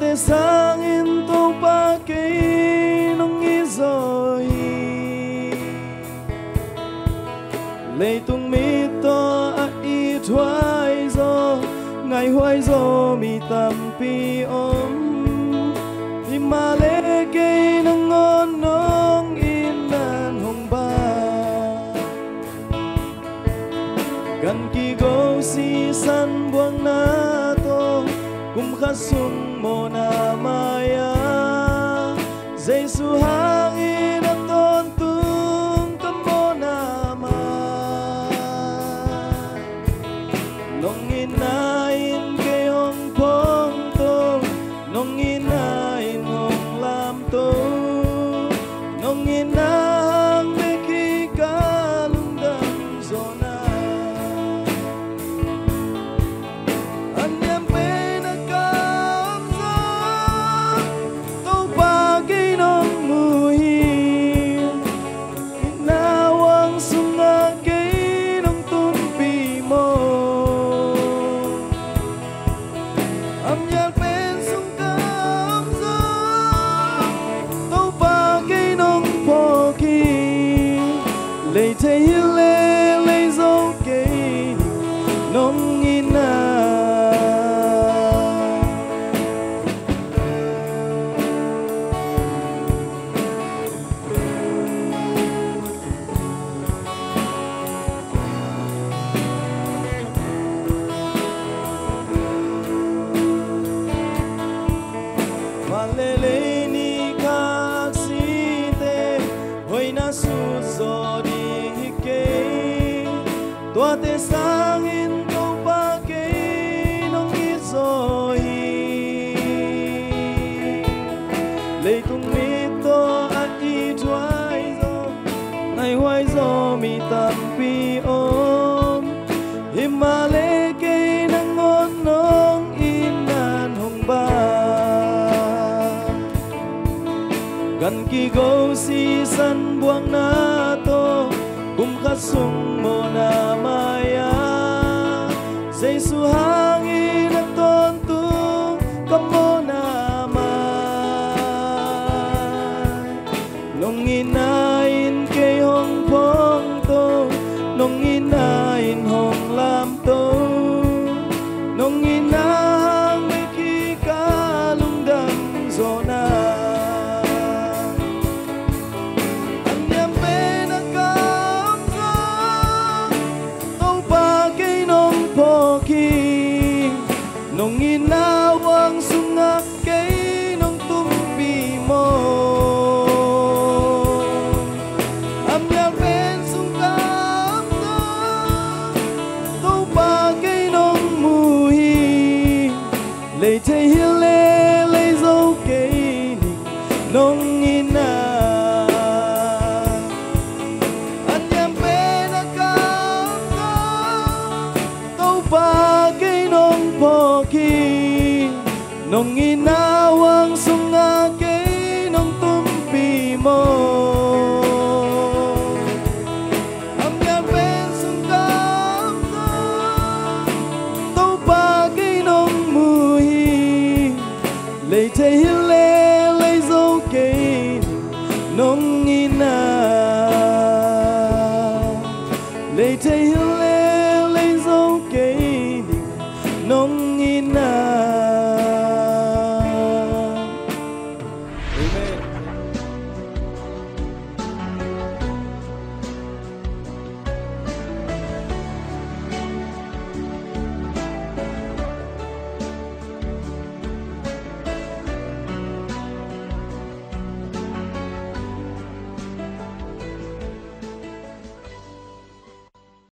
Tết sang in to pa kay nong zoi, Lê tung mi to a i thoai zo ngai hoai zo mi tam pi om Hi ma lê kay nang ngon nong in nan hong ba. Gan ki go si san buang na. Kum khasung mo na maya Jesus Later you Tuate sangin ko pake nong isohi lấy tung mito at itwai zo Ngay hoài zo mi tampi om Himale kay nangon nong inan hong ba. Gan ki gấu si san buang na to Kum kasung mo na sa isuhangin at tontong kapo naman nung ina Lay tay hile lay okay Nung ina Anyang pinagkamsa Ikaw bagay ng pogi Nung inawang sungakay ng tumpi mo Lay tay hile lay okay Nung ina na, tay hile